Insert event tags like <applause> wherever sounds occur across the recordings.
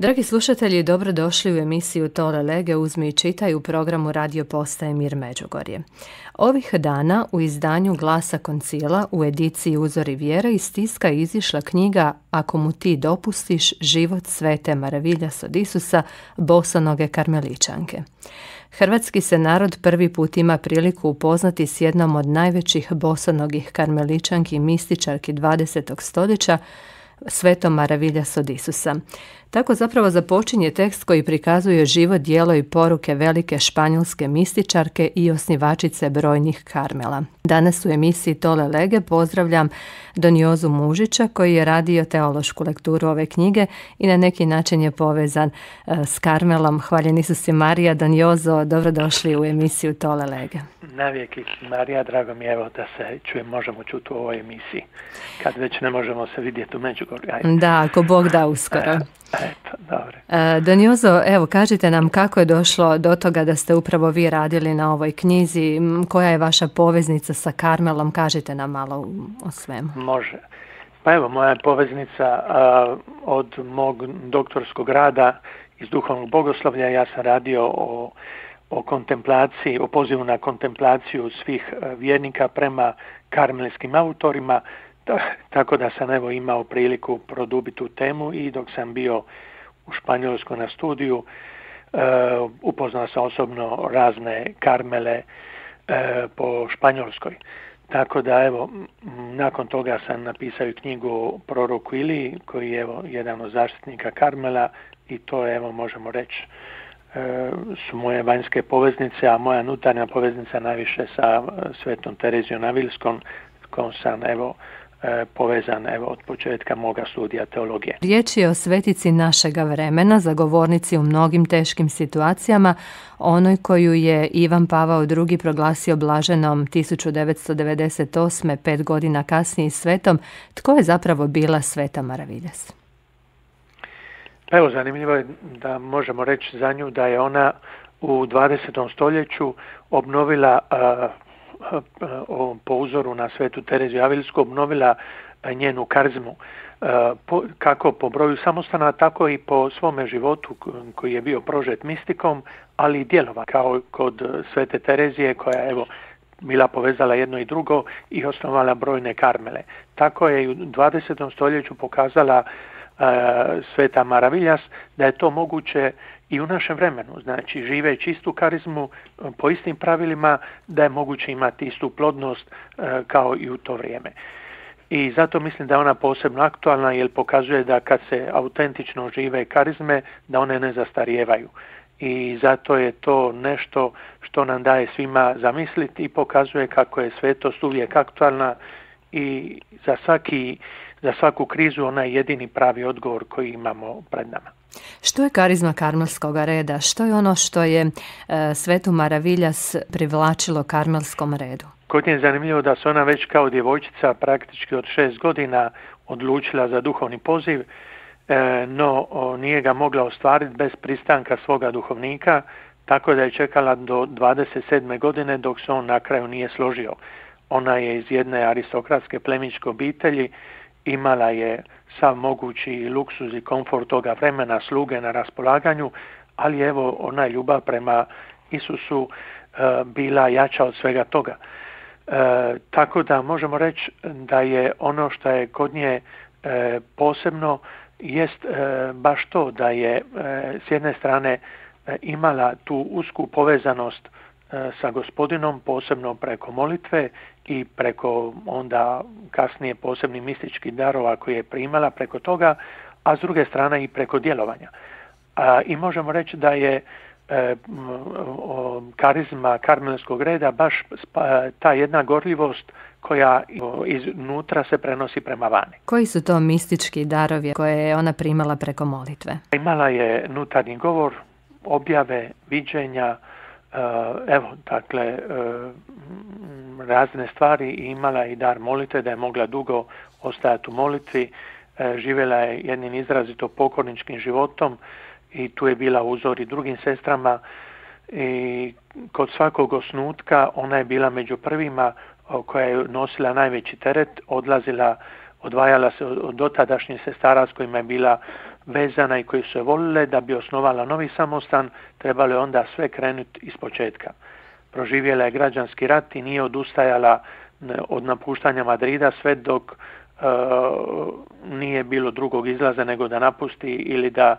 Dragi slušatelji, dobrodošli u emisiju Tole Lege uzmi i čitaj u programu Radio Postaje Mir Međugorje. Ovih dana u izdanju Glasa koncila u ediciji Uzori vjere iz tiska izišla knjiga Ako mu ti dopustiš život svete Maravilja Sodisusa, bosonoge karmeličanke. Hrvatski se narod prvi put ima priliku upoznati s jednom od najvećih bosonogih karmeličanki mističarki 20. stoljeća, Svetom Maravilja Sodisusa. Tako zapravo započinje tekst koji prikazuje život, dijelo i poruke velike španjolske mističarke i osnivačice brojnih karmela. Danas u emisiji Tole Lege pozdravljam Doniozu Mužića koji je radio teološku lekturu ove knjige i na neki način je povezan e, s karmelom. Hvaljeni su se Marija Doniozo, dobrodošli u emisiju Tole Lege. Navijek Marija, drago mi je da se čujem, možemo čuti u ovoj emisiji, kad već ne možemo se vidjeti u Međugorju. Da, ako Bog da uskoro. E, Eto, dobro. E, Donjozo, evo, kažite nam kako je došlo do toga da ste upravo vi radili na ovoj knjizi, koja je vaša poveznica sa Karmelom, kažite nam malo o svemu. Može. Pa evo, moja poveznica od mog doktorskog rada iz duhovnog bogoslovlja, ja sam radio o, o kontemplaciji, o pozivu na kontemplaciju svih vjernika prema karmelskim autorima, tako da sam evo imao priliku produbiti tu temu i dok sam bio u Španjolskoj na studiju e, upoznao sam osobno razne karmele e, po Španjolskoj. Tako da evo, nakon toga sam napisao knjigu Proroku Ili, koji je evo jedan od zaštitnika Karmela i to evo možemo reći e, su moje vanjske poveznice, a moja nutarnja poveznica najviše sa Svetom Terezijom Navilskom, kom sam evo E, povezan evo, od početka moga studija teologije. Riječ je o svetici našega vremena, zagovornici u mnogim teškim situacijama, onoj koju je Ivan Pavao II. proglasio blaženom 1998. pet godina kasnije svetom. Tko je zapravo bila sveta Maraviljas? Pa evo, zanimljivo je da možemo reći za nju da je ona u 20. stoljeću obnovila <laughs> po uzoru na svetu Tereziju Avilsku obnovila e, njenu karizmu e, kako po broju samostana, tako i po svome životu koji je bio prožet mistikom, ali i djelova kao kod svete Terezije koja evo bila povezala jedno i drugo i osnovala brojne karmele. Tako je i u 20. stoljeću pokazala sveta Maraviljas da je to moguće i u našem vremenu. Znači, žive čistu karizmu po istim pravilima da je moguće imati istu plodnost e, kao i u to vrijeme. I zato mislim da je ona posebno aktualna jer pokazuje da kad se autentično žive karizme, da one ne zastarijevaju. I zato je to nešto što nam daje svima zamisliti i pokazuje kako je svetost uvijek aktualna i za, svaki, za svaku krizu ona je jedini pravi odgovor koji imamo pred nama. Što je karizma karmelskog reda? Što je ono što je e, Svetu Maraviljas privlačilo karmelskom redu? Kod je zanimljivo da se ona već kao djevojčica praktički od šest godina odlučila za duhovni poziv, e, no nije ga mogla ostvariti bez pristanka svoga duhovnika, tako da je čekala do 27. godine dok se on na kraju nije složio. Ona je iz jedne aristokratske plemičke obitelji, imala je sav mogući luksuz i komfort toga vremena, sluge na raspolaganju, ali evo ona ljubav prema Isusu e, bila jača od svega toga. E, tako da možemo reći da je ono što je kod nje e, posebno jest baš to da je s jedne strane imala tu usku povezanost sa gospodinom posebno preko molitve i preko onda kasnije posebnih mističkih darova koje je primala preko toga, a s druge strane i preko djelovanja. A, I možemo reći da je e, karizma karmelskog reda baš ta jedna gorljivost koja iznutra se prenosi prema vani. Koji su to mistički darovi koje je ona primala preko molitve? Imala je nutarnji govor, objave, viđenja, evo, dakle, eh, razne stvari i imala i dar molite da je mogla dugo ostajati u molitvi, eh, živjela je jednim izrazito pokorničkim životom i tu je bila uzor i drugim sestrama. I kod svakog osnutka ona je bila među prvima koja je nosila najveći teret, odlazila, odvajala se od dotadašnjih sestara s kojima je bila vezana i koje su se volile da bi osnovala novi samostan, trebalo je onda sve krenuti iz početka. Proživjela je građanski rat i nije odustajala od napuštanja Madrida sve dok e, nije bilo drugog izlaza nego da napusti ili da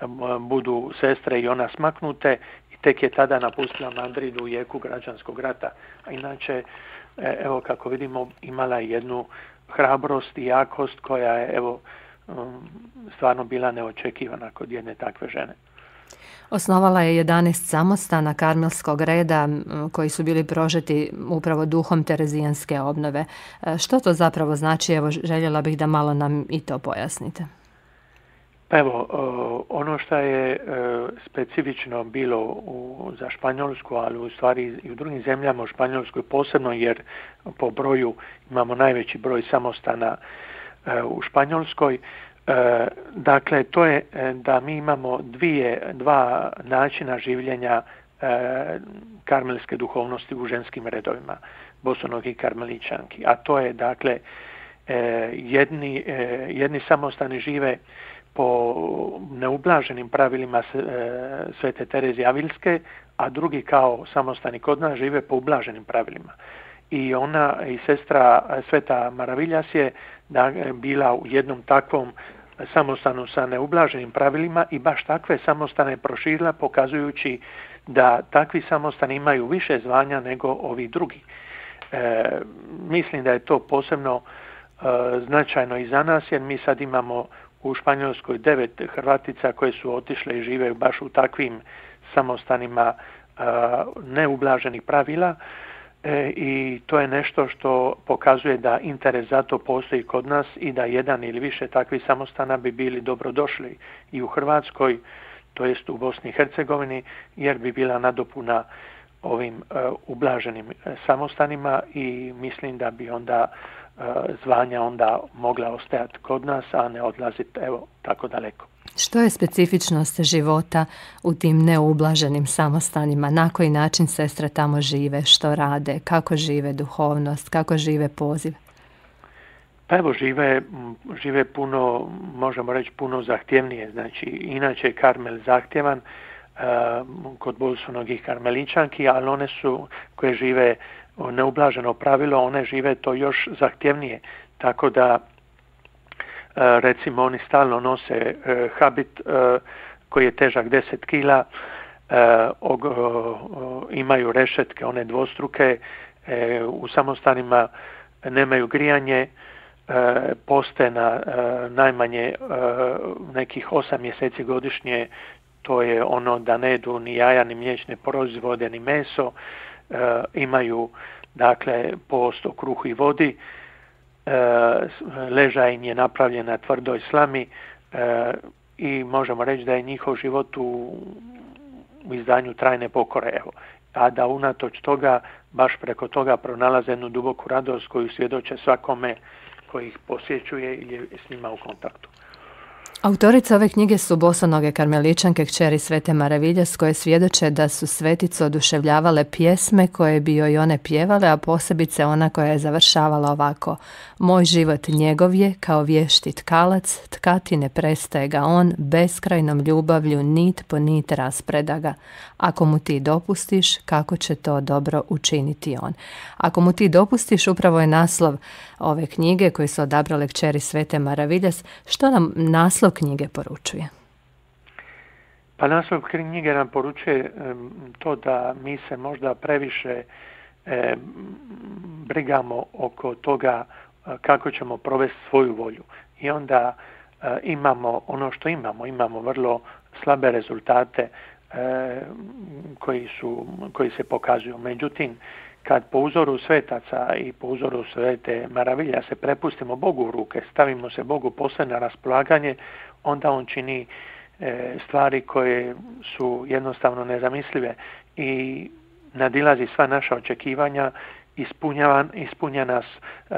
e, budu sestre i ona smaknute i tek je tada napustila Madrid u jeku građanskog rata. A inače, e, evo kako vidimo, imala jednu hrabrost i jakost koja je evo stvarno bila neočekivana kod jedne takve žene. Osnovala je 11 samostana karmelskog reda koji su bili prožeti upravo duhom terezijanske obnove. E, što to zapravo znači? Evo, željela bih da malo nam i to pojasnite. Pa evo, ono što je e, specifično bilo za Španjolsku, ali u stvari i u drugim zemljama u Španjolskoj posebno, jer po broju imamo najveći broj samostana u Španjolskoj, E, dakle, to je e, da mi imamo dvije, dva načina življenja e, karmelske duhovnosti u ženskim redovima, bosonogi karmeličanki. A to je, dakle, jedni, jedni samostani žive po neublaženim pravilima Svete Terezije Avilske, a drugi kao samostani kod nas žive po ublaženim pravilima. I ona i sestra Sveta Maraviljas je da, bila u jednom takvom samostanu sa neublaženim pravilima i baš takve samostane proširila pokazujući da takvi samostani imaju više zvanja nego ovi drugi. E, mislim da je to posebno e, značajno i za nas jer mi sad imamo u Španjolskoj devet Hrvatica koje su otišle i žive baš u takvim samostanima e, neublaženih pravila E, i to je nešto što pokazuje da interes za to postoji kod nas i da jedan ili više takvih samostana bi bili dobrodošli i u Hrvatskoj, to jest u Bosni i Hercegovini, jer bi bila nadopuna ovim e, ublaženim e, samostanima i mislim da bi onda zvanja onda mogla ostajati kod nas, a ne odlaziti evo tako daleko. Što je specifičnost života u tim neublaženim samostanima? Na koji način sestre tamo žive? Što rade? Kako žive duhovnost? Kako žive poziv? Pa evo žive, žive puno, možemo reći puno zahtjevnije. Znači, inače je Karmel zahtjevan uh, kod bolsunogih karmeličanki, ali one su koje žive neublaženo pravilo, one žive to još zahtjevnije. Tako da recimo oni stalno nose e, habit e, koji je težak 10 kila, imaju rešetke, one dvostruke, u samostanima nemaju grijanje, poste na najmanje nekih 8 mjeseci godišnje, to je ono da ne jedu ni jaja, ni mliječne proizvode, ni meso, imaju dakle post o kruhu i vodi, E, ležaj im je napravljen na tvrdoj slami e, i možemo reći da je njihov život u, izdanju trajne pokore. Evo. A da unatoč toga, baš preko toga pronalaze jednu duboku radost koju svjedoče svakome koji ih posjećuje ili je s njima u kontaktu. Autorice ove knjige su bosonoge karmeličanke kćeri Svete Maraviljas koje svjedoče da su svetice oduševljavale pjesme koje bi joj one pjevale, a posebice ona koja je završavala ovako. Moj život njegov je kao vješti tkalac, tkati ne prestaje ga on, beskrajnom ljubavlju nit po nit raspreda ga. Ako mu ti dopustiš, kako će to dobro učiniti on. Ako mu ti dopustiš, upravo je naslov ove knjige koje su odabrale kćeri Svete Maraviljas. Što nam naslov knjige poručuje? Pa naslov knjige nam poručuje to da mi se možda previše brigamo oko toga kako ćemo provesti svoju volju. I onda imamo ono što imamo, imamo vrlo slabe rezultate koji, su, koji se pokazuju. Međutim, kad po uzoru svetaca i po uzoru svete maravilja se prepustimo Bogu u ruke, stavimo se Bogu posle na raspolaganje, onda on čini e, stvari koje su jednostavno nezamislive i nadilazi sva naša očekivanja, ispunja, ispunja nas e,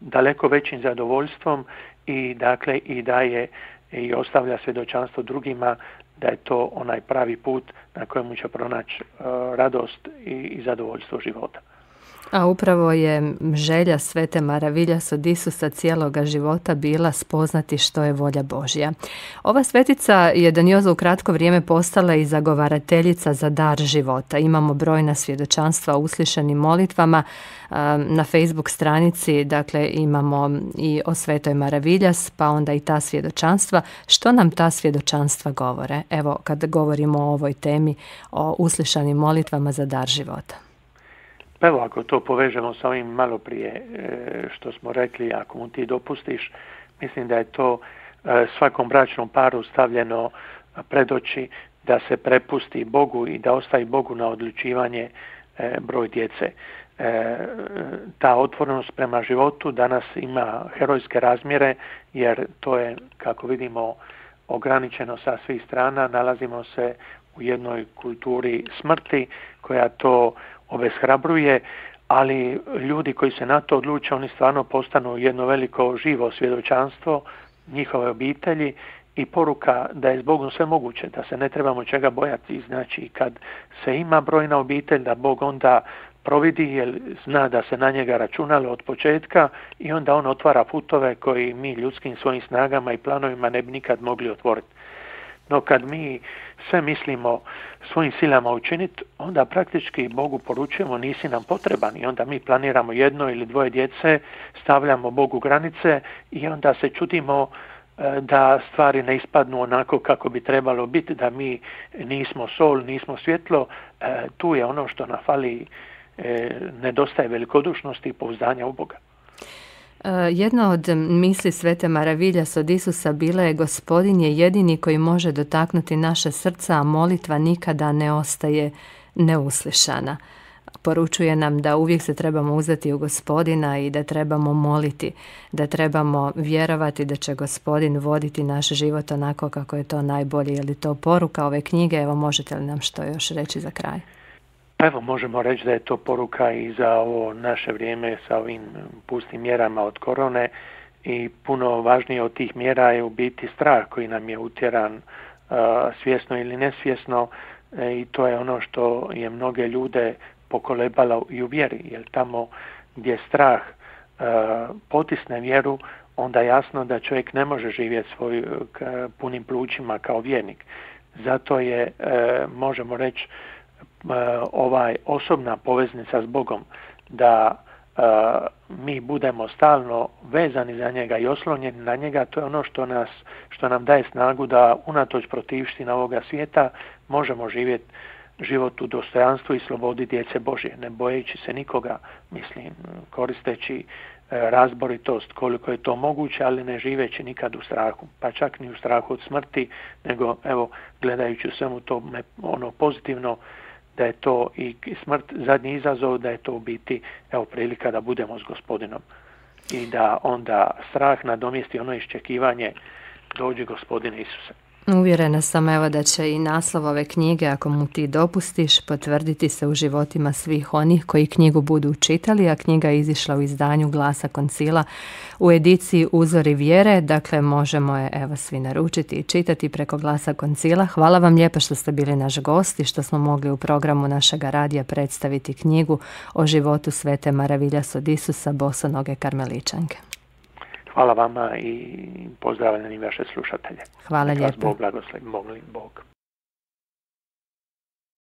daleko većim zadovoljstvom i dakle i daje i ostavlja svjedočanstvo drugima da je to onaj pravi put na kojemu će pronaći e, radost i, i zadovoljstvo života. A upravo je želja Svete Maravilja od Isusa cijeloga života bila spoznati što je volja Božja. Ova svetica je Danioza u kratko vrijeme postala i zagovarateljica za dar života. Imamo brojna svjedočanstva o uslišanim molitvama na Facebook stranici, dakle imamo i o Svetoj Maraviljas, pa onda i ta svjedočanstva. Što nam ta svjedočanstva govore? Evo, kad govorimo o ovoj temi, o uslišanim molitvama za dar života. Pa evo, ako to povežemo sa ovim malo prije e, što smo rekli, ako mu ti dopustiš, mislim da je to e, svakom bračnom paru stavljeno pred oči da se prepusti Bogu i da ostavi Bogu na odlučivanje e, broj djece. Ta otvorenost prema životu danas ima herojske razmjere jer to je, kako vidimo, ograničeno sa svih strana. Nalazimo se u jednoj kulturi smrti koja to obeshrabruje, ali ljudi koji se na to odluče, oni stvarno postanu jedno veliko živo svjedočanstvo njihove obitelji i poruka da je s Bogom sve moguće, da se ne trebamo čega bojati. Znači, kad se ima brojna obitelj, da Bog onda providi jer zna da se na njega računalo od početka i onda on otvara putove koji mi ljudskim svojim snagama i planovima ne bi nikad mogli otvoriti. No kad mi sve mislimo svojim silama učiniti, onda praktički Bogu poručujemo nisi nam potreban i onda mi planiramo jedno ili dvoje djece, stavljamo Bogu granice i onda se čudimo e, da stvari ne ispadnu onako kako bi trebalo biti, da mi nismo sol, nismo svjetlo, e, tu je ono što nam fali, e, nedostaje velikodušnosti i pouzdanja u Boga. E, jedna od misli Svete Maravilja od Isusa bila je gospodin je jedini koji može dotaknuti naše srca, a molitva nikada ne ostaje neuslišana. Poručuje nam da uvijek se trebamo uzeti u gospodina i da trebamo moliti, da trebamo vjerovati da će gospodin voditi naš život onako kako je to najbolje. Je li to poruka ove knjige? Evo možete li nam što još reći za kraj? Pa evo možemo reći da je to poruka i za ovo naše vrijeme sa ovim pustim mjerama od korone i puno važnije od tih mjera je u biti strah koji nam je utjeran uh, svjesno ili nesvjesno e, i to je ono što je mnoge ljude pokolebalo i u vjeri jer tamo gdje strah uh, potisne vjeru onda jasno da čovjek ne može živjeti svoj punim plućima kao vjernik. Zato je, možemo reći, E, ovaj osobna poveznica s Bogom da e, mi budemo stalno vezani za njega i oslonjeni na njega, to je ono što, nas, što nam daje snagu da unatoč protivština ovoga svijeta možemo živjeti život u dostojanstvu i slobodi djece Božje, ne bojeći se nikoga, mislim, koristeći e, razboritost koliko je to moguće, ali ne živeći nikad u strahu, pa čak ni u strahu od smrti, nego evo gledajući u svemu to ono pozitivno da je to i smrt zadnji izazov, da je to u biti evo prilika da budemo s gospodinom i da onda strah nadomjesti ono iščekivanje dođe gospodine Isuse. Uvjerena sam evo da će i naslov ove knjige, ako mu ti dopustiš, potvrditi se u životima svih onih koji knjigu budu čitali, a knjiga je izišla u izdanju Glasa koncila u ediciji Uzori vjere, dakle možemo je evo svi naručiti i čitati preko Glasa koncila. Hvala vam lijepo što ste bili naš gost i što smo mogli u programu našega radija predstaviti knjigu o životu Svete Maravilja Sodisusa, bosonoge karmeličanke. Hvala vama i pozdravljeni vaše slušatelje. Hvala lijepo. Bog blagoslovi, Bog.